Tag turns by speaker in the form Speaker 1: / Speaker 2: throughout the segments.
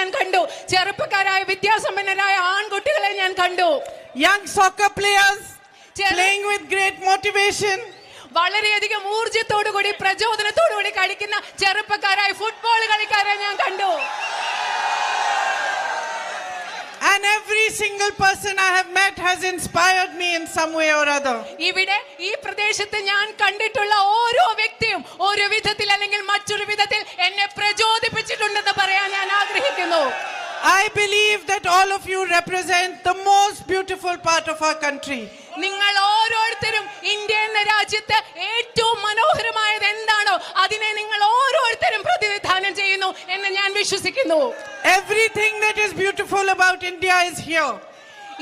Speaker 1: ഞാൻ കണ്ടു. ചെറുപ്പക്കാരായ വിദ്യാസമ്പന്നരായ ആൺകുട്ടികളെ ഞാൻ കണ്ടു.
Speaker 2: Young soccer players
Speaker 1: playing
Speaker 2: playing with great motivation.
Speaker 1: വളരെയധികം ഊർജത്തോടു കൂടി പ്രചോദനത്തോടു കൂടി കളിക്കുന്ന ചെറുപ്പക്കാരായ ഫുട്ബോൾ കളിക്കാരെ ഞാൻ കണ്ടു.
Speaker 2: And every single person I have met has inspired me in some way or other.
Speaker 1: ഇവിടെ ഈ പ്രദേശത്ത് ഞാൻ കണ്ടിട്ടുള്ള ഓരോ വ്യക്തിയും ഒരു വിധത്തിൽ അല്ലെങ്കിൽ മറ്റൊരു വിധത്തിൽ എന്നെ പ്രചോദിപ്പിച്ചിട്ടുണ്ടെന്ന് പറയാൻ ഞാൻ ആഗ്രഹിക്കുന്നു
Speaker 2: I believe that all of you represent the most beautiful part of our country.
Speaker 1: നിങ്ങൾ ഓരോരുത്തരും ഇന്ത്യ എന്ന രാജ്യത്ത് ഏറ്റവും മനോഹരമായത് എന്താണോ അതിനെ നിങ്ങൾ ഓരോരുത്തരും പ്രതിനിധാനം ചെയ്യുന്നു എന്ന് ഞാൻ വിശ്വസിക്കുന്നു
Speaker 2: everything that is beautiful about India is here.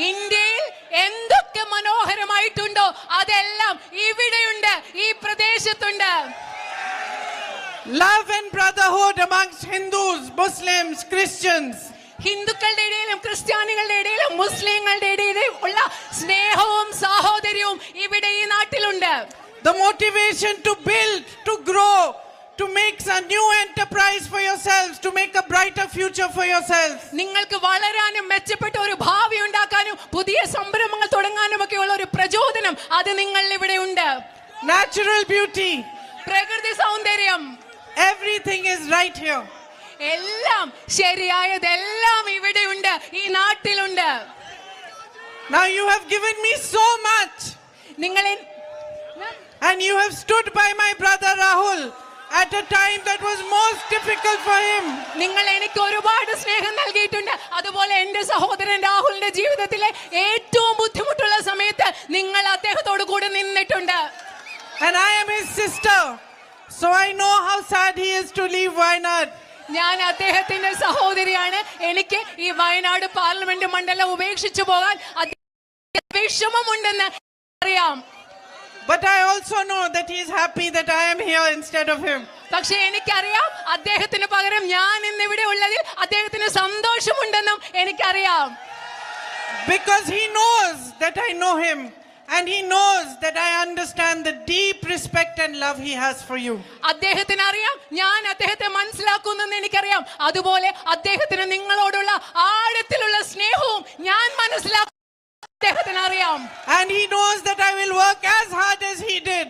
Speaker 1: ഇന്ത്യയിൽ എന്തൊക്കെ മനോഹരമായിട്ടുണ്ടോ അതെല്ലാം ഇവിടെയുണ്ട് ഈ പ്രദേശത്തുണ്ട്
Speaker 2: Love and brotherhood amongst Hindus, Muslims, Christians.
Speaker 1: ഹിന്ദുക്കളുടെ ഇടയിലും ക്രിസ്ത്യാനികളുടെ ഇടയിലും മുസ്ലിങ്ങളുടെ ഇടയിലും ഉള്ള സ്നേഹവും സാഹോദര്യവും ഇവിടെ ഈ നാട്ടിലുണ്ട്
Speaker 2: The motivation to build, to grow, to make a new enterprise for yourselves, to make a brighter future for yourselves.
Speaker 1: നിങ്ങൾക്ക് വളരാനും മെച്ചപ്പെട്ട ഒരു ഭാവി ഉണ്ടാക്കാനും പുതിയ സംരംഭങ്ങൾ തുടങ്ങാനും ഒക്കെയുള്ള ഒരു പ്രചോദനം അത് നിങ്ങളിൽ ഇവിടെ ഉണ്ട്
Speaker 2: Natural beauty,
Speaker 1: പ്രകൃതി സൗന്ദര്യം
Speaker 2: everything is right here.
Speaker 1: എല്ലാം ശരിയായതെല്ലാം ഇവിടെയുണ്ട് ഈ നാട്ടിലുണ്ട്
Speaker 2: Now you have given me so much,
Speaker 1: നിങ്ങളെ
Speaker 2: and you have stood by my brother Rahul at a time that was most difficult for him.
Speaker 1: നിങ്ങൾ എനിക്ക് ഒരുപാട് സ്നേഹം നൽകിയിട്ടുണ്ട് അതുപോലെ എന്റെ സഹോദരൻ രാഹുലിന്റെ ജീവിതത്തിലെ ഏറ്റവും ബുദ്ധിമുട്ടുള്ള സമയത്ത് നിങ്ങൾ അദ്ദേഹത്തോട് കൂടെ നിന്നിട്ടുണ്ട്
Speaker 2: And I am his sister, so I know how sad he is to leave Wayanad.
Speaker 1: ഞാൻ അദ്ദേഹത്തിന്റെ സഹോദരിയാണ് എനിക്ക് ഈ വയനാട് പാർലമെന്റ് മണ്ഡലം ഉപേക്ഷിച്ചു പോകാൻ വിഷമമുണ്ടെന്ന് അറിയാം
Speaker 2: But I also know that he is happy that I am here instead of him.
Speaker 1: പക്ഷേ എനിക്കറിയാം അദ്ദേഹത്തിന് പകരം ഞാൻ ഇന്നിവിടെ ഉള്ളതിൽ അദ്ദേഹത്തിന് സന്തോഷമുണ്ടെന്നും എനിക്കറിയാം
Speaker 2: Because he knows that I know him. And he knows that I understand the deep respect and love he has for you.
Speaker 1: അദ്ദേഹത്തിന് അറിയാം ഞാൻ അദ്ദേഹത്തെ മനസ്സിലാക്കുന്നെന്ന് എനിക്കറിയാം അതുപോലെ അദ്ദേഹത്തിന് നിങ്ങളോടുള്ള ആഴത്തിലുള്ള സ്നേഹവും ഞാൻ മനസ്സിലാക്കും അദ്ദേഹത്തിന് അറിയാം
Speaker 2: And he knows that I will work as hard as he did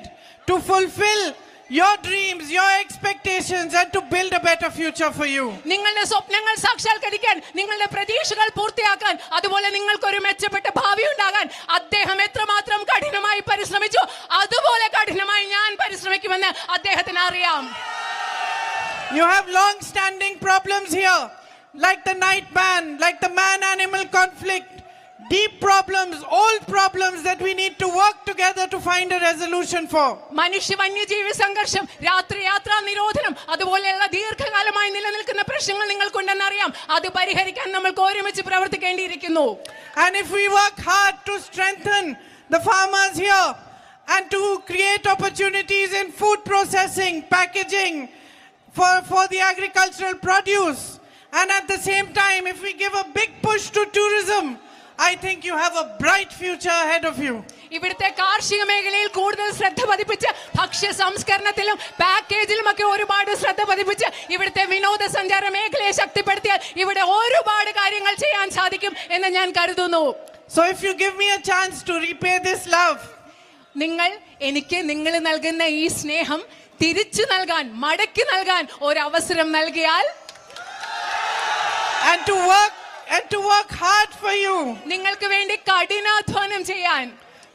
Speaker 2: to fulfill your dreams, your expectations, and to build a better future for you.
Speaker 1: നിങ്ങളുടെ സ്വപ്നങ്ങൾ സാക്ഷാത്കരിക്കാൻ നിങ്ങളുടെ പ്രതീക്ഷകൾ പൂർത്തിയാക്കാൻ അതുപോലെ നിങ്ങൾക്ക് ഒരു മെച്ചപ്പെട്ട ഭാവി ഉണ്ടാകാൻ അദ്ദേഹം എത്രമാത്രം കഠിനമായി പരിശ്രമിച്ചു? അതുപോലെ കഠിനമായി ഞാൻ പരിശ്രമിക്കുമെന്ന് അദ്ദേഹത്തിന് അറിയാം.
Speaker 2: You have long standing problems here, like the night ban, like the man animal conflict, deep problems, old problems that we need to work find a resolution for.
Speaker 1: മനുഷ്യ വന്യജീവി സംഘർഷം രാത്രി യാത്രാ നിരോധനം അതുപോലെയുള്ള ദീർഘകാലമായി നിലനിൽക്കുന്ന പ്രശ്നങ്ങൾ നിങ്ങൾക്കുണ്ടെന്ന് അറിയാം അത് പരിഹരിക്കാൻ നമ്മൾക്ക് ഒരുമിച്ച് പ്രവർത്തിക്കേണ്ടിയിരിക്കുന്നു
Speaker 2: And if we work hard to strengthen the farmers here and to create opportunities in food processing, packaging for, for the agricultural produce, and at the same time, if we give a big push to tourism, I think you have a bright future ahead of you.
Speaker 1: ഇവിടുത്തെ കാർഷിക മേഖലയിൽ കൂടുതൽ ശ്രദ്ധ പതിപ്പിച്ച് ഭക്ഷ്യ സംസ്കരണത്തിലും പാക്കേജിലും ഒക്കെ ഒരുപാട് ശ്രദ്ധ പതിപ്പിച്ച് ഇവിടുത്തെ വിനോദസഞ്ചാര മേഖലയെ ശക്തിപ്പെടുത്തിയാൽ ഇവിടെ ഒരുപാട് കാര്യങ്ങൾ ചെയ്യാൻ സാധിക്കും എന്ന് ഞാൻ കരുതുന്നു.
Speaker 2: So if you give me a chance to repay this love
Speaker 1: നിങ്ങൾ എനിക്ക് നിങ്ങൾ നൽകുന്ന ഈ സ്നേഹം തിരിച്ചു നൽകാൻ മടക്കി നൽകാൻ ഒരു അവസരം നൽകിയാൽ
Speaker 2: and to work and to work hard for you,
Speaker 1: നിങ്ങൾക്ക് വേണ്ടി കഠിനാധ്വാനം ചെയ്യാൻ.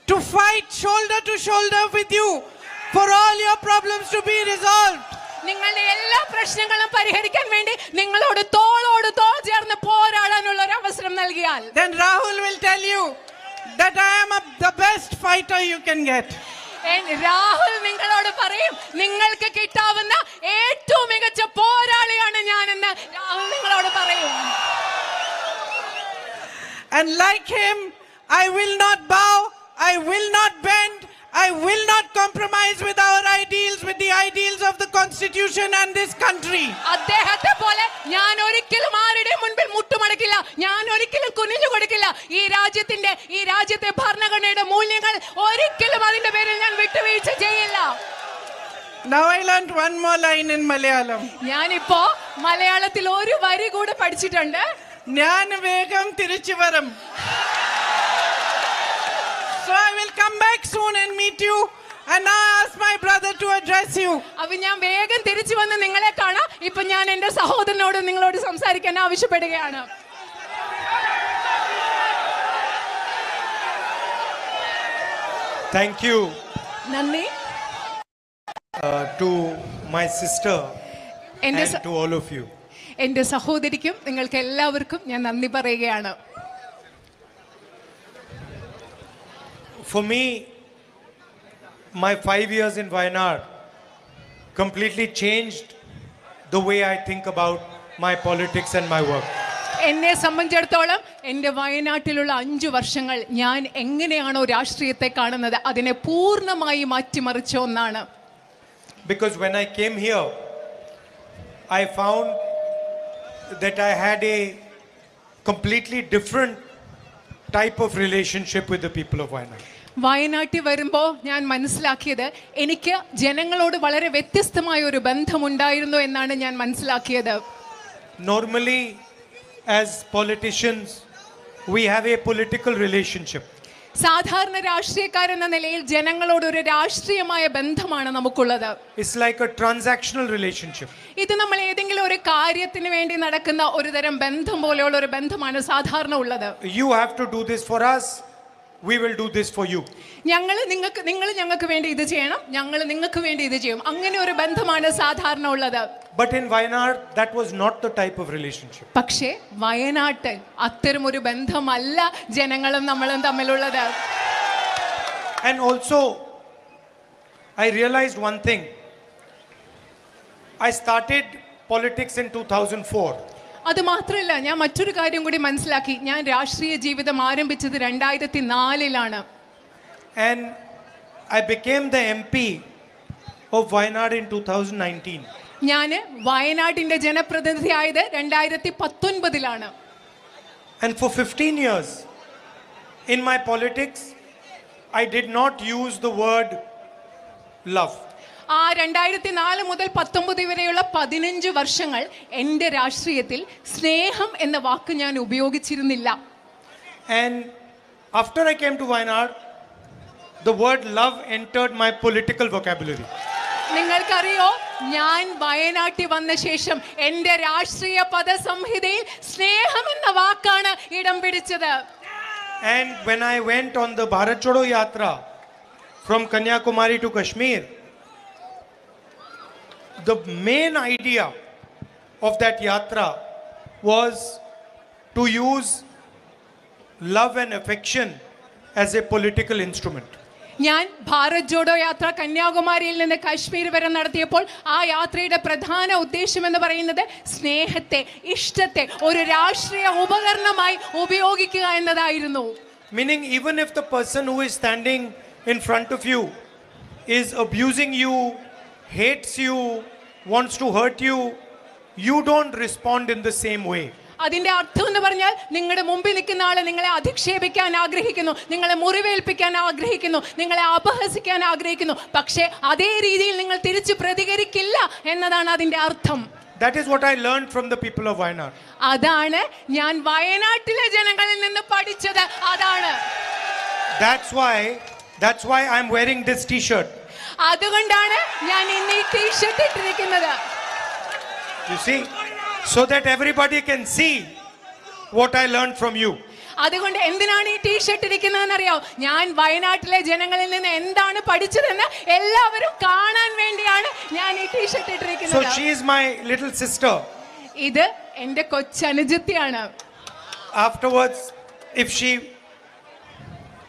Speaker 2: to fight shoulder to shoulder with you for all your problems to be resolved.
Speaker 1: നിങ്ങളുടെ എല്ലാ പ്രശ്നങ്ങളും പരിഹരിക്കാൻ വേണ്ടി നിങ്ങളോട് തോളോട് തോൾ ചേർന്ന് പോരാടാനുള്ള ഒരു അവസരം നൽകിയാൽ
Speaker 2: then Rahul will tell you that I am a, the best fighter you can get.
Speaker 1: N- Rahul നിങ്ങളോട് പറയും നിങ്ങൾക്ക് കിട്ടാവുന്ന ഏറ്റവും മികച്ച പോരാളിയാണ് ഞാനെന്ന് രാഹുൽ നിങ്ങളോട് പറയും
Speaker 2: And like him, I will not bow, I will not bend, I will not compromise with our ideals, with the ideals of the Constitution and this country.
Speaker 1: അദ്ദേഹത്തെ പോലെ ഞാൻ ഒരിക്കലും ആരുടെയും മുൻപിൽ മുട്ടുമടക്കില്ല ഞാൻ ഒരിക്കലും കുനിഞ്ഞു കൊടുക്കില്ല ഈ രാജ്യത്തിന്റെ ഈ രാജ്യത്തെ ഭരണഘടനയുടെ മൂല്യങ്ങൾ ഒരിക്കലും അതിന്റെ പേരിൽ ഞാൻ വിട്ടുവീഴ്ച ചെയ്യില്ല
Speaker 2: Now I learnt one more line in Malayalam.
Speaker 1: ഞാനിപ്പോ മലയാളത്തിൽ ഒരു വരി കൂടെ പഠിച്ചിട്ടുണ്ട്
Speaker 2: ഞാൻ വേഗം തിരിച്ചു വരും So I will come back soon and meet you. And I ask my brother to address you.
Speaker 1: അപ്പൊ ഞാൻ വേഗം തിരിച്ചു വന്ന് നിങ്ങളെ കാണാം. ഇപ്പൊ ഞാൻ എന്റെ സഹോദരനോട് നിങ്ങളോട് സംസാരിക്കാൻ ആവശ്യപ്പെടുകയാണ്.
Speaker 3: Thank you.
Speaker 1: നന്ദി.
Speaker 3: Uh, to my sister
Speaker 1: എന്റെ
Speaker 3: and
Speaker 1: സ-
Speaker 3: to all of you.
Speaker 1: എന്റെ സഹോദരിക്കും നിങ്ങൾക്ക് എല്ലാവർക്കും ഞാൻ നന്ദി പറയുകയാണ്.
Speaker 3: For me, my five years in Wayanad completely changed the way I think about my politics and my work.
Speaker 1: എന്നെ സംബന്ധിച്ചിടത്തോളം എൻ്റെ വയനാട്ടിലുള്ള അഞ്ചു വർഷങ്ങൾ ഞാൻ എങ്ങനെയാണോ രാഷ്ട്രീയത്തെ കാണുന്നത് അതിനെ പൂർണ്ണമായി മാറ്റിമറിച്ച ഒന്നാണ്
Speaker 3: Because when I came here, I found that I had a completely different type of relationship with the people of Wayanad.
Speaker 1: വയനാട്ടിൽ വരുമ്പോൾ ഞാൻ മനസ്സിലാക്കിയത് എനിക്ക് ജനങ്ങളോട് വളരെ വ്യത്യസ്തമായ ഒരു ബന്ധമുണ്ടായിരുന്നു എന്നാണ് ഞാൻ മനസ്സിലാക്കിയത്.
Speaker 3: Normally as politicians we have a political relationship
Speaker 1: സാധാരണ രാഷ്ട്രീയക്കാരെന്ന നിലയിൽ ജനങ്ങളോട് ഒരു രാഷ്ട്രീയമായ ബന്ധമാണ് നമുക്കുള്ളത്.
Speaker 3: It's like a transactional relationship
Speaker 1: ഇത് നമ്മൾ ഏതെങ്കിലും ഒരു കാര്യത്തിന് വേണ്ടി നടക്കുന്ന ഒരു തരം ബന്ധം പോലെയുള്ള ഒരു ബന്ധമാണ് സാധാരണ ഉള്ളത്.
Speaker 3: You have to do this for us, we will do this for you.
Speaker 1: ഞങ്ങൾ നിങ്ങൾക്ക് നിങ്ങൾ ഞങ്ങൾക്ക് വേണ്ടി ഇത് ചെയ്യണം ഞങ്ങൾ നിങ്ങൾക്ക് വേണ്ടി ഇത് ചെയ്യും അങ്ങനെ ഒരു ബന്ധമാണ് സാധാരണ ഉള്ളത്
Speaker 3: But in Wayanad, that was not the type of relationship.
Speaker 1: പക്ഷേ വയനാട്ടിൽ അത്തരം ഒരു ബന്ധമല്ല ജനങ്ങളും നമ്മളും തമ്മിലുള്ളത്
Speaker 3: And also, I realized one thing. I started politics in 2004.
Speaker 1: അത് മാത്രമല്ല ഞാൻ മറ്റൊരു കാര്യം കൂടി മനസ്സിലാക്കി ഞാൻ രാഷ്ട്രീയ ജീവിതം ആരംഭിച്ചത് രണ്ടായിരത്തി നാലിലാണ്
Speaker 3: And I became the MP of Wayanad in 2019.
Speaker 1: ഞാൻ വയനാട്ടിന്റെ ജനപ്രതിനിധിയായത് രണ്ടായിരത്തി പത്തൊൻപതിലാണ്
Speaker 3: And for 15 years in my politics, I did not use the word love.
Speaker 1: ആ രണ്ടായിരത്തി നാല് മുതൽ പത്തൊമ്പത് വരെയുള്ള പതിനഞ്ച് വർഷങ്ങൾ എന്റെ രാഷ്ട്രീയത്തിൽ സ്നേഹം എന്ന വാക്ക് ഞാൻ ഉപയോഗിച്ചിരുന്നില്ല
Speaker 3: And after I came to Wayanad, the word love entered my political vocabulary.
Speaker 1: നിങ്ങൾക്കറിയോ ഞാൻ വയനാട്ടിൽ വന്ന ശേഷം എന്റെ രാഷ്ട്രീയ പദസംഹിതയിൽ സ്നേഹം എന്ന വാക്കാണ് ഇടം പിടിച്ചത്
Speaker 3: And when I went on the Bharat Chodo Yatra from Kanyakumari to Kashmir, the main idea of that yatra was to use love and affection as a political instrument.
Speaker 1: ഞാൻ ഭാരത് ജോഡോ യാത്ര കന്യാകുമാരിയിൽ നിന്ന് കാശ്മീർ വരെ നടത്തിയപ്പോൾ ആ യാത്രയുടെ പ്രധാന ഉദ്ദേശം എന്ന് പറയുന്നത് സ്നേഹത്തെ ഇഷ്ടത്തെ ഒരു രാഷ്ട്രീയ ഉപകരണമായി ഉപയോഗിക്കുക എന്നതായിരുന്നു
Speaker 3: Meaning, even if the person who is standing in front of you is abusing you, hates you, wants to hurt you, you don't respond in the same way.
Speaker 1: അതിന്റെ അർത്ഥം എന്ന് പറഞ്ഞാൽ നിങ്ങളുടെ മുമ്പിൽ നിൽക്കുന്ന ആള് നിങ്ങളെ അധിക്ഷേപിക്കാൻ ആഗ്രഹിക്കുന്നു നിങ്ങളെ മുറിവേൽപ്പിക്കാൻ ആഗ്രഹിക്കുന്നു നിങ്ങളെ അപഹസിക്കാൻ ആഗ്രഹിക്കുന്നു പക്ഷേ അതേ രീതിയിൽ നിങ്ങൾ തിരിച്ചു പ്രതികരിക്കില്ല എന്നതാണ് അതിന്റെ അർത്ഥം
Speaker 3: That is what I learned from the people of Wayanad.
Speaker 1: അതാണ് ഞാൻ വയനാട്ടിലെ ജനങ്ങളിൽ നിന്ന് പഠിച്ചത് അതാണ്
Speaker 3: That's why, that's why I'm wearing this T-shirt.
Speaker 1: അതുകൊണ്ടാണ് ഞാൻ ഇന്ന് ഈ ടീഷർട്ട് ഇട്ടിരിക്കുന്നത്
Speaker 3: You see, so that everybody can see what I learned from you.
Speaker 1: അതുകൊണ്ട് എന്തിനാണ് ഈ ടീഷർട്ട് ഇരിക്കുന്നതെന്ന് അറിയാം ഞാൻ വയനാട്ടിലെ ജനങ്ങളിൽ നിന്ന് എന്താണ് പഠിച്ചതെന്ന് എല്ലാവരും കാണാൻ വേണ്ടിയാണ് ഞാൻ ഈ ടീഷർട്ട്
Speaker 3: So
Speaker 1: ഇട്ടിരിക്കുന്നത്
Speaker 3: she is my little sister.
Speaker 1: ഇത് എന്റെ കൊച്ചനുജത്തിയാണ്
Speaker 3: Afterwards, if she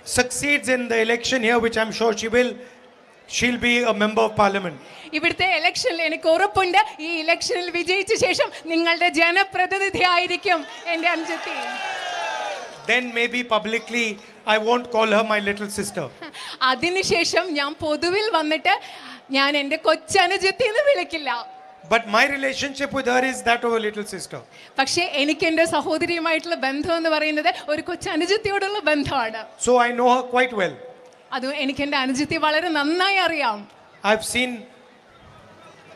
Speaker 3: succeeds in the election here, which I'm sure she will, she'll be a member of parliament.
Speaker 1: ഇവിടുത്തെ ഇലക്ഷനിൽ എനിക്ക് ഉറപ്പുണ്ട് ഈ ഇലക്ഷനിൽ വിജയിച്ച ശേഷം നിങ്ങളുടെ ജനപ്രതിനിധി ആയിരിക്കും എന്റെ അനുജത്തി
Speaker 3: Then maybe publicly I won't call her my little sister.
Speaker 1: അതിനുശേഷം ഞാൻ പൊതുവിൽ വന്നിട്ട് ഞാൻ എന്റെ കൊച്ചനുജത്തി എന്ന് വിളിക്കില്ല
Speaker 3: But my relationship with her is that of a little sister.
Speaker 1: പക്ഷേ എനിക്ക് എൻ്റെ സഹോദരിയുമായിട്ടുള്ള ബന്ധം എന്ന് പറയുന്നത് ഒരു കൊച്ചനുജത്തിയോടുള്ള ബന്ധമാണ്
Speaker 3: So I know her quite well.
Speaker 1: അത് എനിക്ക് എന്റെ അനുജിത്തെ വളരെ നന്നായി അറിയാം.
Speaker 3: I have seen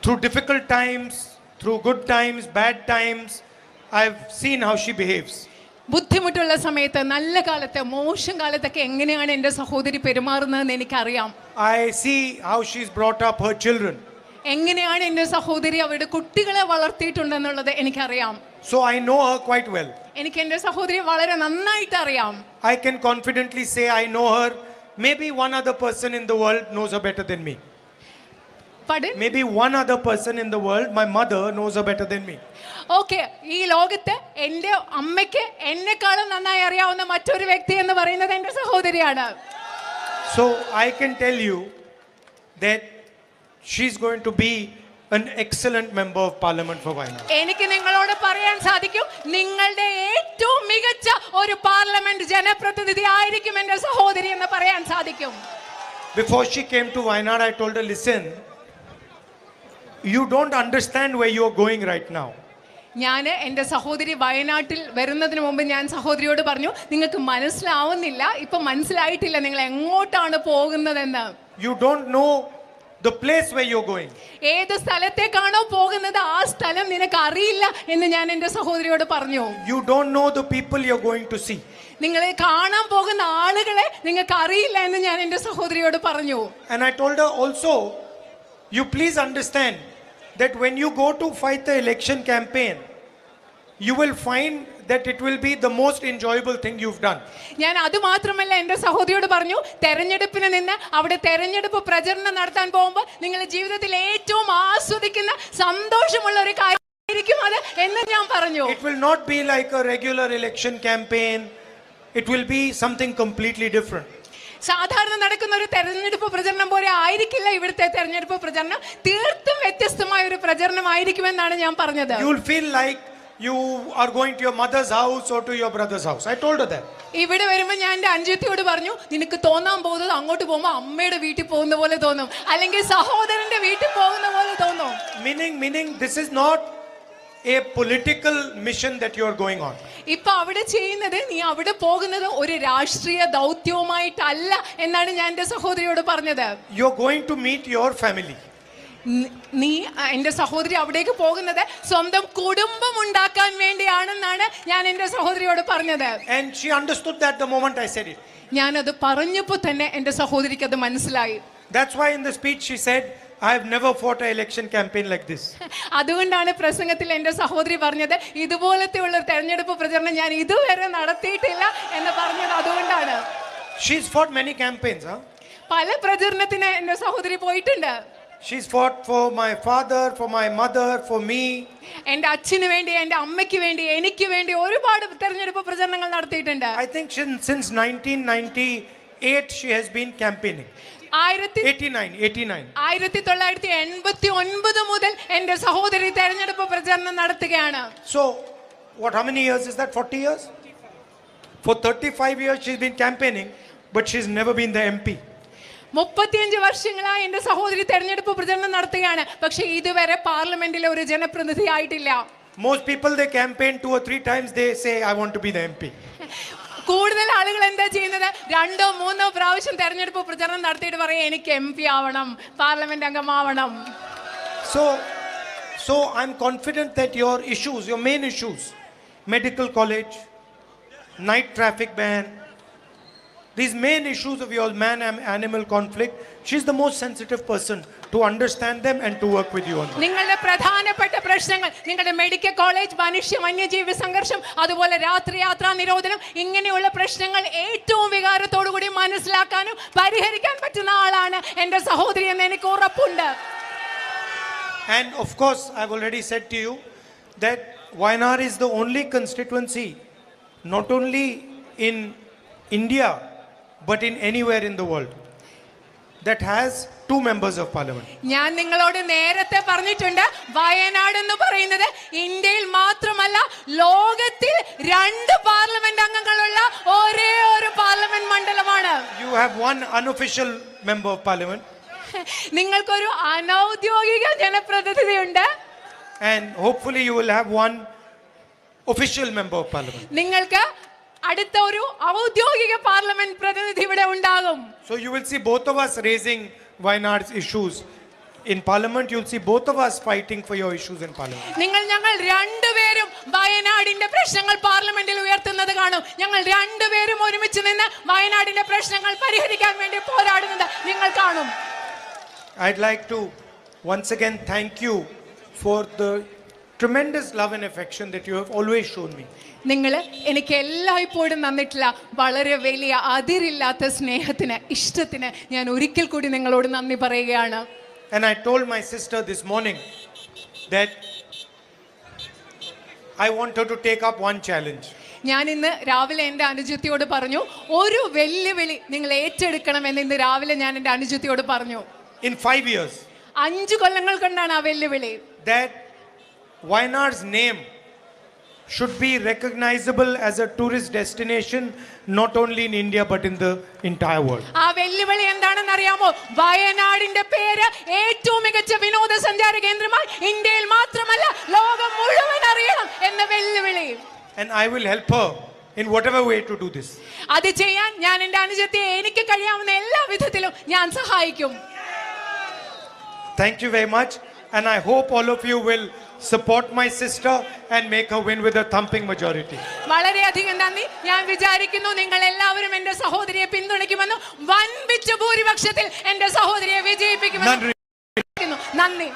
Speaker 3: through difficult times through good times bad times I have seen how she behaves
Speaker 1: ബുദ്ധിമുട്ടുള്ള സമയത്ത് നല്ല കാലത്ത് മോശം കാലത്തൊക്കെ എങ്ങനെയാണ് എന്റെ സഹോദരി പെരുമാറുന്നതെന്ന് എനിക്കറിയാം.
Speaker 3: I see how she is brought up her children
Speaker 1: എങ്ങനെയാണ് എന്റെ സഹോദരി അവരുടെ കുട്ടികളെ വളർത്തിയിട്ടുണ്ടെന്നുള്ളത് എനിക്കറിയാം.
Speaker 3: So I know her quite well
Speaker 1: എനിക്ക് എന്റെ സഹോദരി വളരെ നന്നായിട്ട് അറിയാം.
Speaker 3: I can confidently say I know her Maybe one other person in the world knows her better than me.
Speaker 1: പടൻ
Speaker 3: Maybe one other person in the world, my mother, knows her better than me.
Speaker 1: Okay ഈ ലോകത്ത് എൻ്റെ അമ്മയ്ക്ക് എന്നെക്കാളും നന്നായി അറിയാവുന്ന മറ്റൊരു വ്യക്തി എന്ന് പറയുന്നത് എൻ്റെ സഹോദരിയാണ്
Speaker 3: So I can tell you that she's going to be an excellent member of parliament for Wayanad.
Speaker 1: എനിക്ക് നിങ്ങളോട് പറയാൻ സാധിക്കും നിങ്ങളുടെ ഏറ്റവും മികച്ച ഒരു പാർലമെന്റ് ജനപ്രതിനിധി ആയിരിക്കും എൻ്റെ സഹോദരി എന്ന് പറയാൻ സാധിക്കും
Speaker 3: Before she came to Wayanad, I told her, listen, you don't understand where you're going right now.
Speaker 1: ഞാൻ എൻ്റെ സഹോദരി വയനാട്ടിൽ വരുന്നതിന് മുമ്പ് ഞാൻ സഹോദരിയോട് പറഞ്ഞു നിങ്ങൾക്ക് മനസ്സിലാവുന്നില്ല ഇപ്പൊ മനസ്സിലായിട്ടില്ല നിങ്ങൾ എങ്ങോട്ടാണ് പോകുന്നതെന്ന്
Speaker 3: You don't know the place where you're going.
Speaker 1: ഏത് സ്ഥലത്തേക്കാണോ പോകുന്നത് ആ സ്ഥലം നിനക്ക് അറിയില്ല എന്ന് ഞാൻ എൻ്റെ സഹോദരിയോട് പറഞ്ഞു
Speaker 3: You don't know the people you're going to see.
Speaker 1: നിങ്ങളെ കാണാൻ പോകുന്ന ആളുകളെ നിങ്ങൾക്ക് അറിയില്ല എന്ന് ഞാൻ എൻ്റെ സഹോദരിയോട് പറഞ്ഞു
Speaker 3: And I told her also, you please understand that when you go to fight the election campaign, you will find that it will be the most enjoyable thing you've done.
Speaker 1: ഞാൻ അത് മാത്രമല്ല എന്റെ സഹോദരിയോട് പറഞ്ഞു തെരഞ്ഞെടുപ്പിന് നിന്ന് അവിടെ തെരഞ്ഞെടുപ്പ് പ്രചരണം നടത്താൻ പോകുമ്പോൾ നിങ്ങളുടെ ജീവിതത്തിൽ ഏറ്റവും ആസ്വദിക്കുന്ന സന്തോഷമുള്ള ഒരു കാര്യമായിരിക്കും അത് എന്ന് ഞാൻ പറഞ്ഞു
Speaker 3: It will not be like a regular election campaign, it will be something completely different.
Speaker 1: സാധാരണ നടക്കുന്ന ഒരു തെരഞ്ഞെടുപ്പ് പ്രചരണം പോലെ ആയിരിക്കില്ല ഇവിടുത്തെ തെരഞ്ഞെടുപ്പ് പ്രചരണം തീർത്തും വ്യത്യസ്തമായ ഒരു പ്രചരണമായിരിക്കുമെന്നാണ് ഞാൻ പറഞ്ഞത്
Speaker 3: You'll feel like you are going to your mother's house or to your brother's house. I told her that.
Speaker 1: ഇവിടെ വരുമ്പോൾ ഞാൻ എൻ്റെ അഞ്ചത്തിയോട് പറഞ്ഞു നിനക്ക് തോന്നാൻ പോകുന്നത് അങ്ങോട്ട് പോകുമ്പോൾ അമ്മയുടെ വീട്ടിൽ പോകുന്ന പോലെ തോന്നും അല്ലെങ്കിൽ സഹോദരന്റെ വീട്ടിൽ പോകുന്ന പോലെ തോന്നും
Speaker 3: Meaning, meaning, this is not a political mission that you are going on.
Speaker 1: ഇപ്പൊ അവിടെ ചെയ്യുന്നത് നീ അവിടെ പോകുന്നത് ഒരു രാഷ്ട്രീയ ദൗത്യവുമായിട്ടല്ല എന്നാണ് ഞാൻ എൻ്റെ സഹോദരിയോട് പറഞ്ഞത്
Speaker 3: You're going to meet your family.
Speaker 1: നി- എന്റെ സഹോദരി അവിടേക്ക് പോകുന്നത് സ്വന്തം കുടുംബം ഉണ്ടാക്കാൻ വേണ്ടിയാണെന്നാണ് ഞാൻ എന്റെ സഹോദരിയോട് പറഞ്ഞത്
Speaker 3: And she understood that the moment I said it.
Speaker 1: ഞാനത് പറഞ്ഞപ്പോൾ തന്നെ എന്റെ സഹോദരിക്ക് അത് മനസ്സിലായി
Speaker 3: That's why in the speech she said, I have never fought an election campaign like this.
Speaker 1: അതുകൊണ്ടാണ് പ്രസംഗത്തിൽ എന്റെ സഹോദരി പറഞ്ഞത് ഇതുപോലത്തെ ഉള്ള തിരഞ്ഞെടുപ്പ് തെരഞ്ഞെടുപ്പ് പ്രചരണം ഞാൻ ഇതുവരെ നടത്തിയിട്ടില്ല എന്ന് പറഞ്ഞത് അതുകൊണ്ടാണ്
Speaker 3: She's fought many campaigns, huh?
Speaker 1: പല പ്രചരണത്തിന് എന്റെ സഹോദരി പോയിട്ടുണ്ട്
Speaker 3: She's fought for my father, for my mother, for me.
Speaker 1: എൻ്റെ അച്ഛന് വേണ്ടി എൻ്റെ അമ്മയ്ക്ക് വേണ്ടി എനിക്ക് വേണ്ടി ഒരുപാട് തെരഞ്ഞെടുപ്പ് പ്രചരണങ്ങൾ നടത്തിയിട്ടുണ്ട്
Speaker 3: I think since, since 1998 she has been campaigning.
Speaker 1: ആയിരത്തി
Speaker 3: 89, 89.
Speaker 1: ആയിരത്തി തൊള്ളായിരത്തി എൺപത്തി ഒൻപത് മുതൽ എൻ്റെ സഹോദരി തെരഞ്ഞെടുപ്പ് പ്രചരണം നടത്തുകയാണ്
Speaker 3: So, what, how many years is that? 40 years? For 35 years she's been campaigning, but she's never been the MP.
Speaker 1: മുപ്പത്തിയഞ്ച് വർഷങ്ങളായി എന്റെ സഹോദരി തെരഞ്ഞെടുപ്പ് പ്രചരണം നടത്തുകയാണ്. പക്ഷേ ഇതുവരെ പാർലമെന്റിലെ ഒരു ജനപ്രതിനിധി ആയിട്ടില്ല.
Speaker 3: Most people they campaign two or three times, they say, I want to be the MP.
Speaker 1: കൂടുതൽ ആളുകൾ എന്താ ചെയ്യുന്നത്? രണ്ടോ മൂന്നോ പ്രാവശ്യം തെരഞ്ഞെടുപ്പ് പ്രചരണം നടത്തിയിട്ട് പറയും എനിക്ക് എം പി ആവണം parliament അംഗമാവണം.
Speaker 3: So so I I'm confident that your issues your main issues medical college night traffic ban, these main issues of your man and animal conflict, she's the most sensitive person to understand them and to work with you on them. And of course, I've already said to you that Wayanad is the only constituency, not only in India, but in anywhere in the world, that has two members of parliament.
Speaker 1: ഞാൻ നിങ്ങളോട് നേരത്തെ പറഞ്ഞിട്ടുണ്ട് വയനാട് എന്ന് പറയുന്നത് ഇന്ത്യയിൽ മാത്രമല്ല ലോകത്തിൽ രണ്ട് പാർലമെന്റ് അംഗങ്ങളുള്ള ഒരേ ഒരു പാർലമെന്റ് മണ്ഡലമാണ്
Speaker 3: You have one unofficial member of parliament,
Speaker 1: നിങ്ങൾക്കൊരു അനൗദ്യോഗിക ജനപ്രതിനിധിയുണ്ട്
Speaker 3: and hopefully you will have one official member of parliament.
Speaker 1: നിങ്ങൾക്ക് അടുത്ത ഒരു ഔദ്യോഗിക പാർലമെന്റ് പ്രതിനിധി ഇവിടെ ഉണ്ടാകും
Speaker 3: So you will see both of us raising Wayanad's issues. In parliament, you'll see both of us fighting for your issues in parliament.
Speaker 1: നിങ്ങൾ ഞങ്ങൾ രണ്ടുപേരും വയനാടിന്റെ പ്രശ്നങ്ങൾ പാർലമെന്റിൽ ഉയർത്തുന്നത് കാണും ഞങ്ങൾ രണ്ടുപേരും ഒരുമിച്ച് നിന്ന് വയനാടിന്റെ പ്രശ്നങ്ങൾ പരിഹരിക്കാൻ വേണ്ടി പോരാടുന്നത് നിങ്ങൾ കാണും
Speaker 3: I'd like to once again thank you for the tremendous love and affection that you have always shown me.
Speaker 1: നിങ്ങൾ എനിക്ക് എല്ലായ്പ്പോഴും തന്നിട്ടുള്ള വളരെ വലിയ അതിരില്ലാത്ത സ്നേഹത്തിന് ഇഷ്ടത്തിന് ഞാൻ ഒരിക്കൽ കൂടി നിങ്ങളോട് നന്ദി പറയുകയാണ്
Speaker 3: And I told my sister this morning that I want her to take up one challenge.
Speaker 1: ഞാൻ ഇന്ന് രാവിലെ എൻ്റെ അനുജത്തിയോട് പറഞ്ഞു ഒരു വെല്ലുവിളി നിങ്ങൾ ഏറ്റെടുക്കണമെന്ന് ഇന്ന് രാവിലെ ഞാൻ എൻ്റെ അനുജത്തിയോട് പറഞ്ഞു
Speaker 3: In five years,
Speaker 1: അഞ്ചു കൊല്ലങ്ങൾ കൊണ്ടാണ് ആ വെല്ലുവിളി
Speaker 3: that Wayanad's name should be recognizable as a tourist destination not only in India but in the entire world.
Speaker 1: ആ വെല്ലുവിളി എന്താണെന്ന് അറിയാമോ വയനാടിന്റെ പേര് ഏറ്റവും മികച്ച വിനോദസഞ്ചാര കേന്ദ്രമായി ഇന്ത്യയിൽ മാത്രമല്ല ലോകം മുഴുവൻ അറിയണം എന്ന വെല്ലുവിളി
Speaker 3: And I will help her in whatever way to do this.
Speaker 1: അത് ചെയ്യാൻ ഞാൻ എൻ്റെ അനുജത്തിയെ എനിക്ക് കഴിയാവുന്ന എല്ലാ വിധത്തിലും ഞാൻ സഹായിക്കും
Speaker 3: Thank you very much. And I hope all of you will support my sister and make a win with a thumping majority
Speaker 1: വളരെയധികം നന്ദി. ഞാൻ വിചാരിക്കുന്നു നിങ്ങൾ എല്ലാവരും എന്റെ സഹോദരിയെ പിന്തുണയ്ക്കുമെന്നും വൻപിച്ച ഭൂരിപക്ഷത്തിൽ എന്റെ സഹോദരിയെ വിജയിപ്പിക്കുമെന്നും നന്ദി.